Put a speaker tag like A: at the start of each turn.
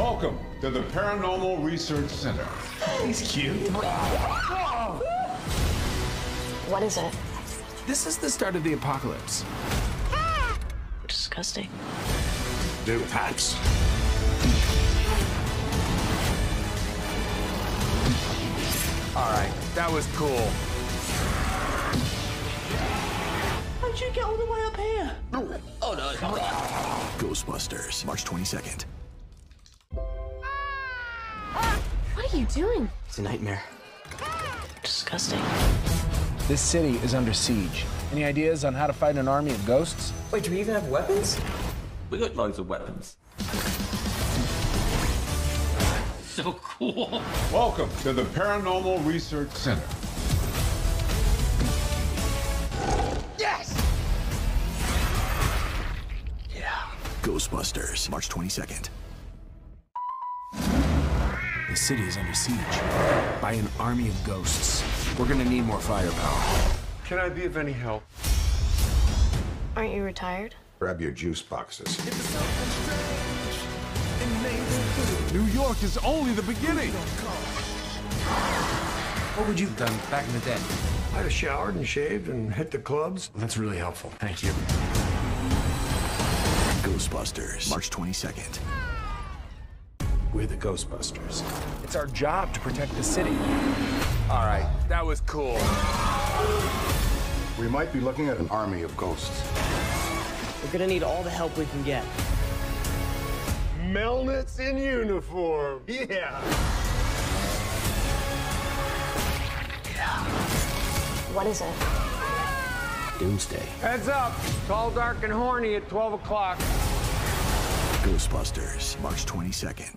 A: Welcome to the Paranormal Research Center.
B: He's cute.
C: What is it?
B: This is the start of the apocalypse.
C: Disgusting.
A: Do hats.
B: All right, that was cool.
D: How'd you get all the way up here?
E: Oh, Ghostbusters, March 22nd.
C: What are you doing?
D: It's a nightmare.
C: Disgusting.
F: This city is under siege. Any ideas on how to fight an army of ghosts?
D: Wait, do we even have weapons?
G: We got loads of weapons. So cool.
A: Welcome to the Paranormal Research Center. Yes! Yeah.
E: Ghostbusters, March 22nd.
F: The city is under siege by an army of ghosts. We're gonna need more firepower.
H: Can I be of any help?
C: Aren't you retired?
I: Grab your juice boxes.
A: New York is only the beginning.
F: What would you have done back in the day?
H: I'd have showered and shaved and hit the clubs.
F: That's really helpful. Thank you.
E: Ghostbusters, March 22nd.
F: We're the Ghostbusters. It's our job to protect the city.
B: All right, that was cool.
I: We might be looking at an army of ghosts.
D: We're gonna need all the help we can get.
H: Melnitz in uniform. Yeah.
C: What is it?
F: Doomsday.
H: Heads up. Tall, dark, and horny at 12 o'clock.
E: Ghostbusters, March 22nd.